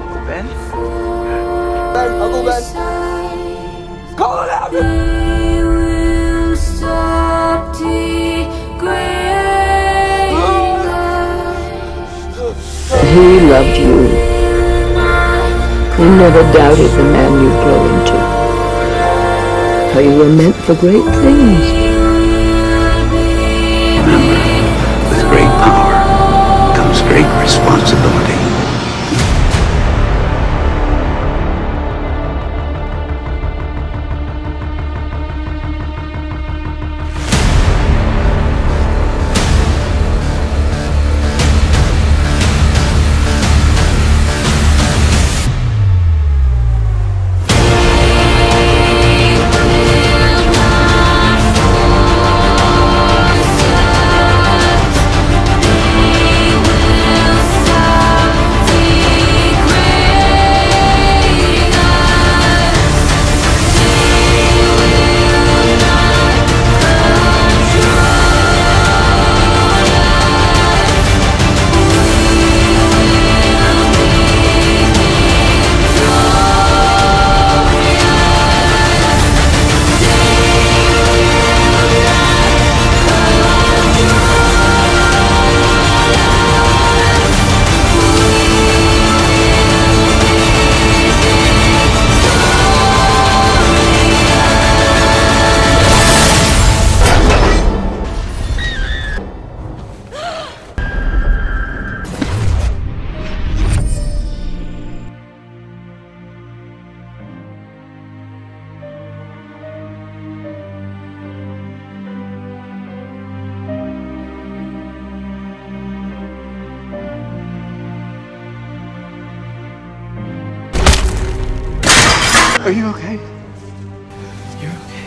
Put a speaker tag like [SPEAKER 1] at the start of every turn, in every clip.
[SPEAKER 1] Uncle
[SPEAKER 2] Ben?
[SPEAKER 3] Ben, Uncle Ben. Call it out!
[SPEAKER 4] He loved you. He never doubted the man you grow into. How you were meant for great things.
[SPEAKER 2] Are you okay? You're okay.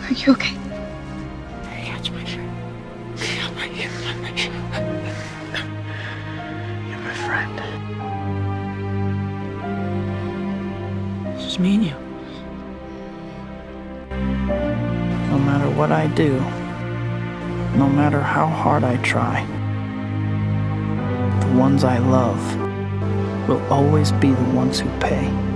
[SPEAKER 1] Are you okay?
[SPEAKER 2] Catch my shirt. Catch my shirt. my shirt. You're my friend. It's just me and you.
[SPEAKER 5] No matter what I do, no matter how hard I try, the ones I love will always be the ones who pay.